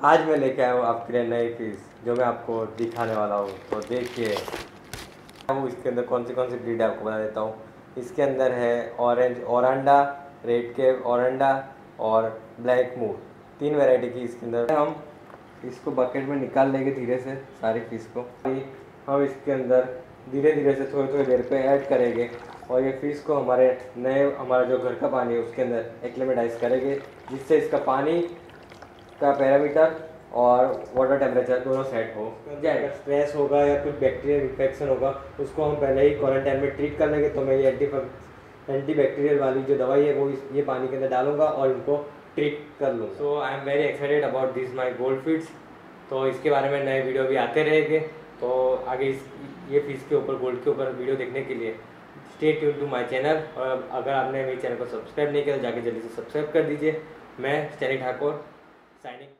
आज मैं लेके आया हूँ आपके लिए नई फ़िश जो मैं आपको दिखाने वाला हूँ। तो देखिए वो इसके अंदर कौन सी कौन सी ब्रीड है आपको बता देता हूँ। इसके अंदर है orange oranda red cap oranda और ब्लैक मूव तीन वैरायटी की इसके अंदर। हम इसको बकेट में निकाल लेंगे धीरे से, सारी फ़िश को। हम इसके अंदर धीरे धीरे से थोड़ी थोड़ी देर पे ऐड करेंगे और ये फ़िश को हमारे नए, हमारा जो घर का पानी है, उसके अंदर एक्लेमेटाइज करेंगे, जिससे इसका पानी का पैरामीटर और वाटर टेम्परेचर दोनों सेट हो। अगर स्ट्रेस होगा या कुछ बैक्टीरियल इन्फेक्शन होगा उसको हम पहले ही क्वारंटाइन में ट्रीट कर लेंगे। तो मैं ये एंटी एंटी बैक्टीरियल वाली जो दवाई है वो इस ये पानी के अंदर डालूँगा और इनको ट्रीट कर लूँ so I am very excited about this my gold feeds तो इसके बारे में नए वीडियो भी आते रहेंगे। तो आगे इस ये फ़िश के ऊपर गोल्ड के ऊपर वीडियो देखने के लिए stay tune to my channel और अगर आपने मेरे चैनल को सब्सक्राइब नहीं किया तो जाके जल्दी से सब्सक्राइब कर दीजिए। मैं स्टैनी ठाकुर signing.